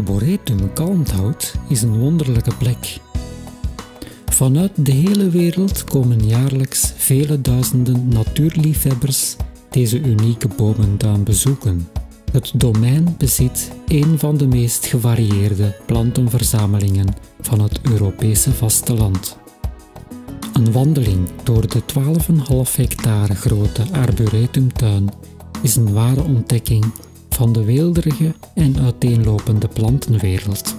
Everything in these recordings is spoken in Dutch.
Arboretum Kalmthout is een wonderlijke plek. Vanuit de hele wereld komen jaarlijks vele duizenden natuurliefhebbers deze unieke bomentuin bezoeken. Het domein bezit een van de meest gevarieerde plantenverzamelingen van het Europese vasteland. Een wandeling door de 12,5 hectare grote arboretumtuin is een ware ontdekking van de weelderige en uiteenlopende plantenwereld.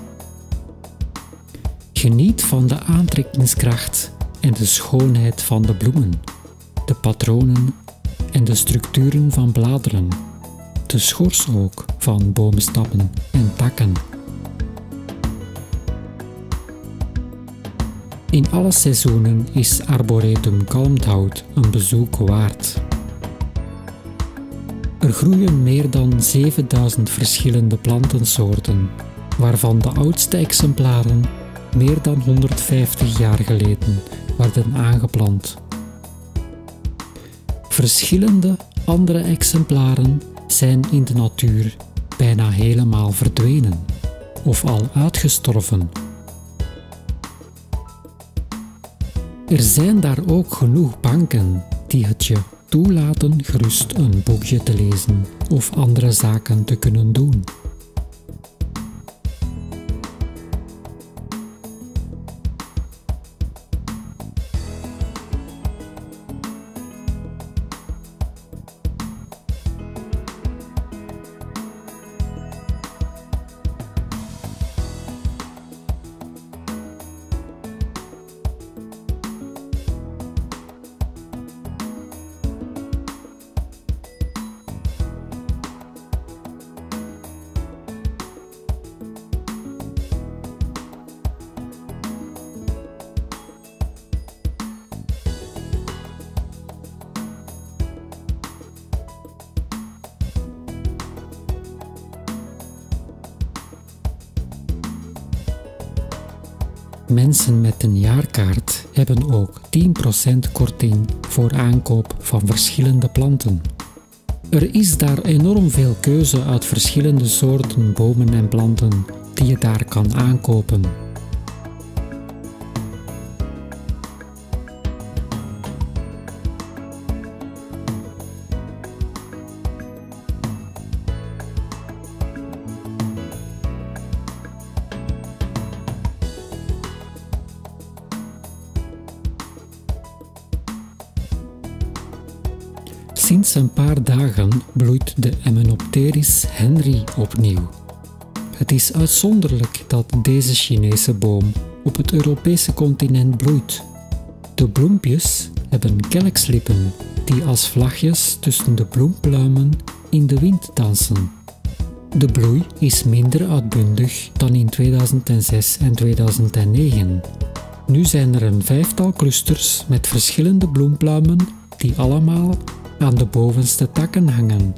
Geniet van de aantrekkingskracht en de schoonheid van de bloemen, de patronen en de structuren van bladeren, de schors ook van boomstappen en takken. In alle seizoenen is Arboretum Kalmthout een bezoek waard. Er groeien meer dan 7000 verschillende plantensoorten, waarvan de oudste exemplaren meer dan 150 jaar geleden werden aangeplant. Verschillende andere exemplaren zijn in de natuur bijna helemaal verdwenen of al uitgestorven. Er zijn daar ook genoeg banken die het je toelaten gerust een boekje te lezen of andere zaken te kunnen doen. Mensen met een jaarkaart hebben ook 10% korting voor aankoop van verschillende planten. Er is daar enorm veel keuze uit verschillende soorten bomen en planten die je daar kan aankopen. Sinds een paar dagen bloeit de Emenopteris henry opnieuw. Het is uitzonderlijk dat deze Chinese boom op het Europese continent bloeit. De bloempjes hebben kelkslippen die als vlagjes tussen de bloempluimen in de wind dansen. De bloei is minder uitbundig dan in 2006 en 2009. Nu zijn er een vijftal clusters met verschillende bloempluimen die allemaal aan de bovenste takken hangen.